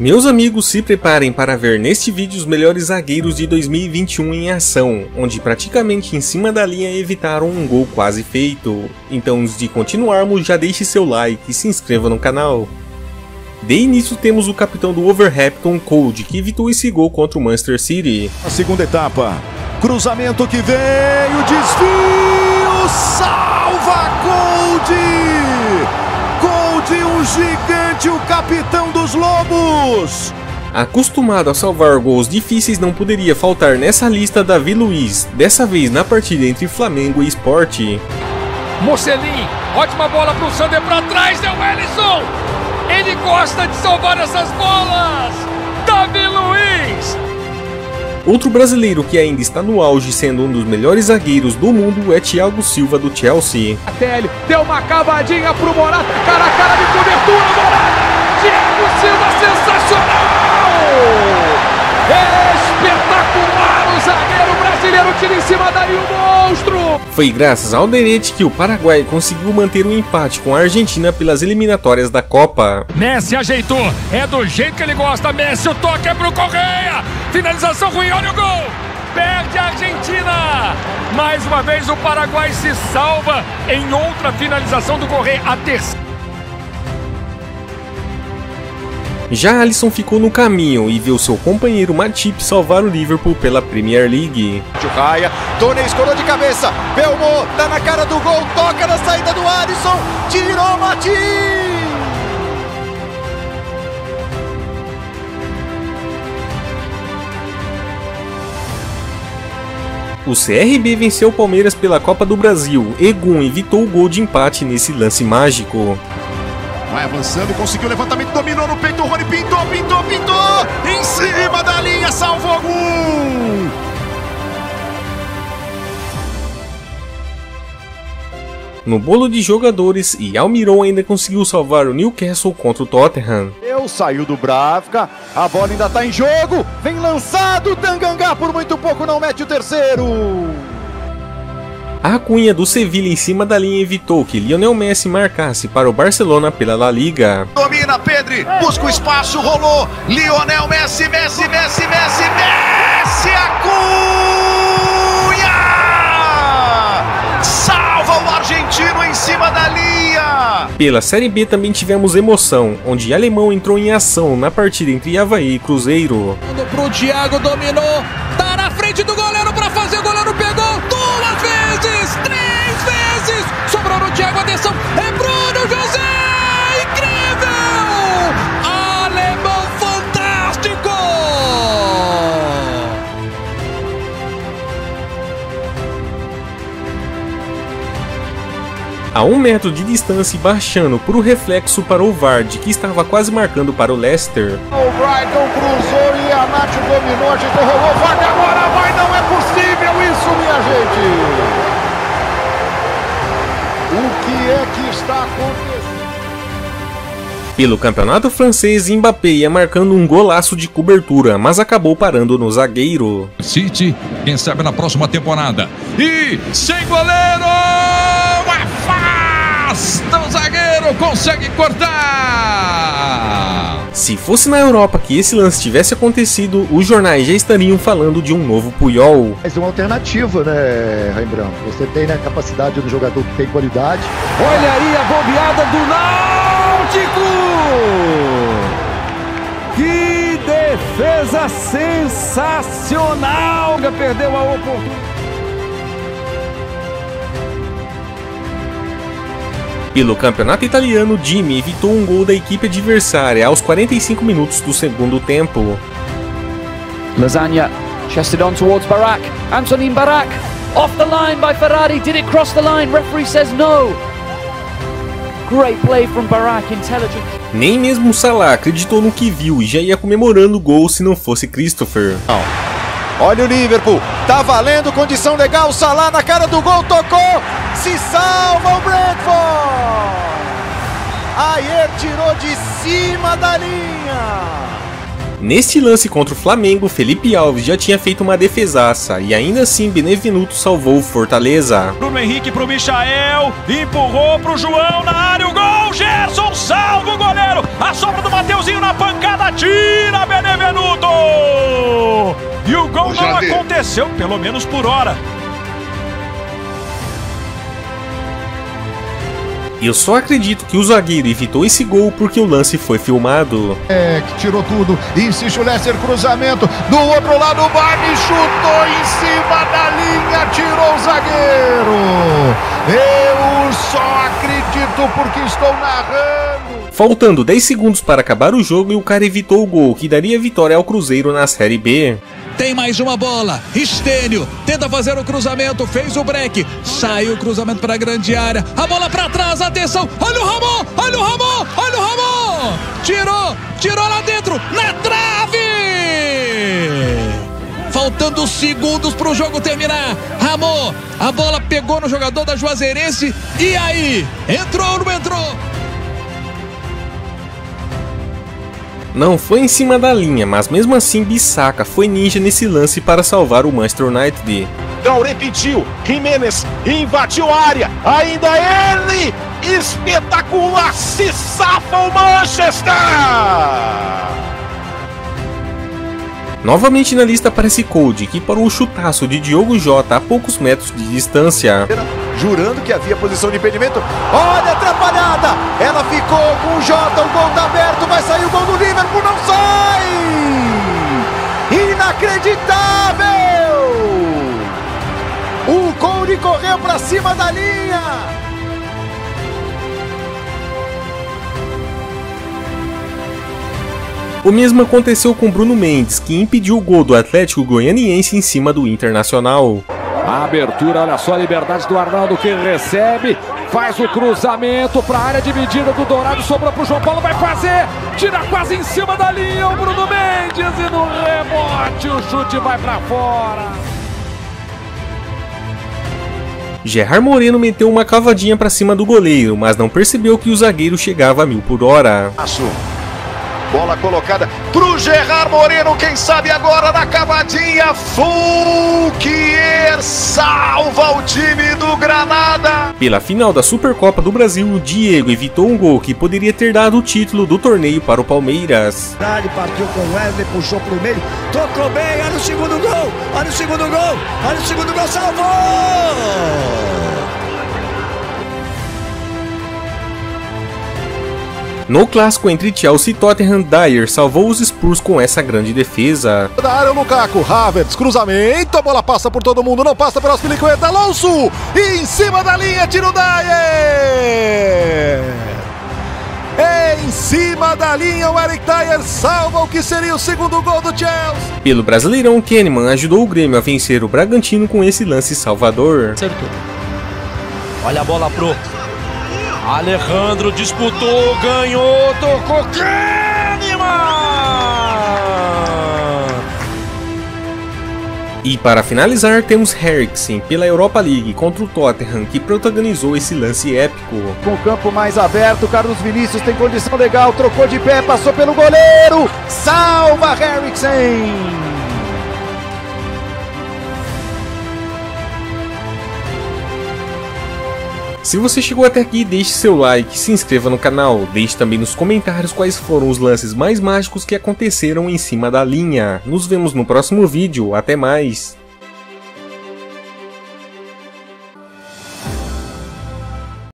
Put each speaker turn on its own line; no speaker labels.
Meus amigos, se preparem para ver neste vídeo os melhores zagueiros de 2021 em ação, onde praticamente em cima da linha evitaram um gol quase feito. Então antes de continuarmos, já deixe seu like e se inscreva no canal. De início temos o capitão do Overhampton, Code, que evitou esse gol contra o Manchester City.
A segunda etapa, cruzamento que veio, desvio, salva Code! Um gigante, o capitão dos Lobos!
Acostumado a salvar gols difíceis, não poderia faltar nessa lista Davi Luiz, dessa vez na partida entre Flamengo e Sport.
Mocelin, ótima bola para o Sander para trás, é o Ellison! Ele gosta de salvar essas bolas! Davi Luiz!
Outro brasileiro que ainda está no auge sendo um dos melhores zagueiros do mundo é Thiago Silva do Chelsea.
Tele deu uma cavadinha pro Morata, cara a cara de cobertura, Morata! Thiago Silva sensacional! Zagueiro tira em cima daí o monstro!
Foi graças ao Derete que o Paraguai conseguiu manter o um empate com a Argentina pelas eliminatórias da Copa.
Messi ajeitou, é do jeito que ele gosta, Messi, o toque é pro Correia! Finalização ruim, olha o gol! Perde a Argentina! Mais uma vez o Paraguai se salva em outra finalização do Correia, a terceira.
Já Alisson ficou no caminho e viu seu companheiro Matip salvar o Liverpool pela Premier League.
Raia, Tony escorou de cabeça, Belmo tá na cara do gol, toca na saída do Alisson, tirou Matip!
O CRB venceu o Palmeiras pela Copa do Brasil. Egum evitou o gol de empate nesse lance mágico.
Vai avançando, conseguiu o levantamento, dominou no peito, o Rony pintou, pintou, pintou! Em cima da linha, salvou algum!
No bolo de jogadores, e Almiron ainda conseguiu salvar o Newcastle contra o Tottenham.
Eu saiu do Bravka, a bola ainda está em jogo, vem lançado, Tangangá por muito pouco não mete o terceiro!
A cunha do Sevilla em cima da linha evitou que Lionel Messi marcasse para o Barcelona pela La Liga.
Domina Pedri, busca o espaço, rolou. Lionel Messi, Messi, Messi, Messi, Messi, a cunha! Salva o argentino em cima da linha!
Pela Série B também tivemos emoção, onde Alemão entrou em ação na partida entre Havaí e Cruzeiro.
Pro Thiago dominou, tá na frente do goleiro para fazer, o goleiro atenção, é Bruno José, incrível, alemão fantástico.
A um metro de distância e baixando por o reflexo para o Vard, que estava quase marcando para o Leicester.
O Brighton cruzou e a Nath dominou, a gente rolou, Vard agora vai, não é
Pelo campeonato francês, Mbappé ia marcando um golaço de cobertura, mas acabou parando no zagueiro.
City, quem sabe na próxima temporada. E sem goleiro! Afasta o zagueiro, consegue cortar!
Se fosse na Europa que esse lance tivesse acontecido, os jornais já estariam falando de um novo Puyol.
Mas uma alternativa, né, Rembrandt? Você tem né, a capacidade do jogador que tem qualidade.
Olha aí a bobeada do Náutico! Que defesa sensacional! Perdeu a oportunidade.
Pelo campeonato italiano, Jimmy evitou um gol da equipe adversária aos 45 minutos do segundo tempo.
Lasagna chested on towards Barak. Antonin Barak off the line by Ferrari. Did it cross the line? Referee says no. Great play from Barak, intelligent.
Nem mesmo Salah acreditou no que viu e já ia comemorando o gol se não fosse Christopher.
Olha o Liverpool, tá valendo, condição legal, Salah na cara do gol, tocou, se salva o Brentford! Ayer tirou de cima da linha!
Neste lance contra o Flamengo, Felipe Alves já tinha feito uma defesaça e ainda assim Benevenuto salvou o Fortaleza.
Bruno Henrique pro Michael, empurrou pro João na área, o gol, Gerson salva o goleiro, a sobra do Mateuzinho na pancada,
tira Benevenuto! E o gol não aconteceu, pelo menos por hora.
Eu só acredito que o zagueiro evitou esse gol porque o lance foi filmado.
É, que tirou tudo. Insiste o Leicester, cruzamento. Do outro lado, o Barney chutou em cima da linha, tirou o zagueiro. Eu só acredito porque estou narrando.
Faltando 10 segundos para acabar o jogo e o cara evitou o gol que daria vitória ao Cruzeiro na Série B.
Tem mais uma bola. Estênio tenta fazer o cruzamento, fez o break. Saiu o cruzamento para a grande área. A bola para trás, atenção. Olha o Ramon, olha o Ramon, olha o Ramon. Tirou, tirou lá dentro, na trave. Faltando segundos para o jogo terminar. Ramon, a bola pegou no jogador da Juazeirense. E aí? Entrou ou não entrou?
Não foi em cima da linha, mas mesmo assim Bissaka foi ninja nesse lance para salvar o Manchester United.
Então repetiu, Jimenez invadiu a área, ainda ele, espetacular, se safa o Manchester!
Novamente na lista aparece Code, que parou o chutaço de Diogo Jota a poucos metros de distância.
Jurando que havia posição de impedimento. Olha atrapalhada! Ela ficou com o Jota, o gol tá aberto, vai sair o gol do Liverpool, não sai! Inacreditável! O Cody correu para cima da linha!
O mesmo aconteceu com Bruno Mendes, que impediu o gol do Atlético Goianiense em cima do Internacional.
A abertura, olha só a liberdade do Arnaldo que recebe, faz o cruzamento para a área dividida do Dourado, sobrou para o João Paulo, vai fazer, tira quase em cima da linha o Bruno Mendes e no rebote o chute vai para fora.
Gerard Moreno meteu uma cavadinha para cima do goleiro, mas não percebeu que o zagueiro chegava a mil por hora.
Bola colocada pro Gerard Moreno, quem sabe agora na cavadinha. Fulquier salva o time do Granada.
Pela final da Supercopa do Brasil, o Diego evitou um gol que poderia ter dado o título do torneio para o Palmeiras.
Partiu com o Wesley, puxou pro meio, tocou bem, olha o segundo gol, olha o segundo gol, olha o segundo gol, salvou!
No clássico entre Chelsea e Tottenham, Dyer salvou os Spurs com essa grande defesa.
Da área, o Lukaku, Havertz, cruzamento, a bola passa por todo mundo, não passa pelas Filicueta, Alonso, e em cima da linha, tira o Dyer! Em cima da linha, o Eric Dyer salva o que seria o segundo gol do Chelsea.
Pelo Brasileirão, Kahneman ajudou o Grêmio a vencer o Bragantino com esse lance salvador.
Acertou.
Olha a bola pro Alejandro disputou, ganhou, tocou Kahneman!
E para finalizar, temos Eriksen pela Europa League contra o Tottenham, que protagonizou esse lance épico.
Com o campo mais aberto, Carlos Vinícius tem condição legal, trocou de pé, passou pelo goleiro, salva Eriksen!
Se você chegou até aqui, deixe seu like, se inscreva no canal, deixe também nos comentários quais foram os lances mais mágicos que aconteceram em cima da linha. Nos vemos no próximo vídeo, até mais!